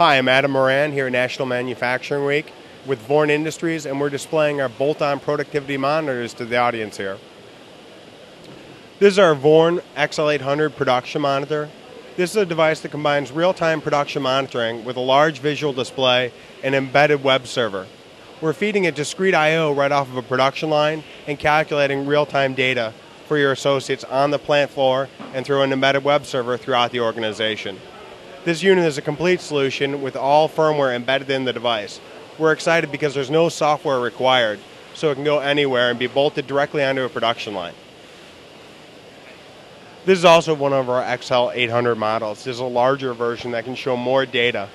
Hi, I'm Adam Moran here at National Manufacturing Week with Vorne Industries, and we're displaying our bolt on productivity monitors to the audience here. This is our Vorne XL800 production monitor. This is a device that combines real time production monitoring with a large visual display and embedded web server. We're feeding it discrete I/O right off of a production line and calculating real-time data for your associates on the plant floor and through an embedded web server throughout the organization. This unit is a complete solution with all firmware embedded in the device. We're excited because there's no software required, so it can go anywhere and be bolted directly onto a production line. This is also one of our XL800 models. This is a larger version that can show more data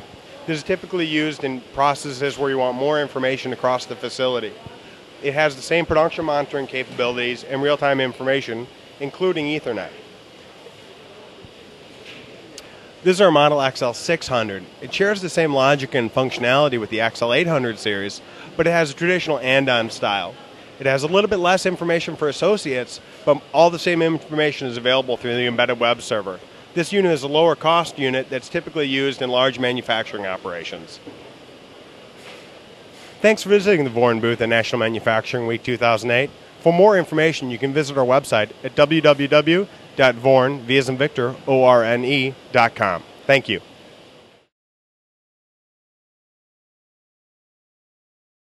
this is typically used in processes where you want more information across the facility. It has the same production monitoring capabilities and real-time information, including Ethernet. This is our Model XL600. It shares the same logic and functionality with the XL800 series, but it has a traditional andon style. It has a little bit less information for associates, but all the same information is available through the embedded web server. This unit is a lower cost unit that's typically used in large manufacturing operations. Thanks for visiting the Vorne booth at National Manufacturing Week 2008. For more information, you can visit our website at www.vorne, Thank you.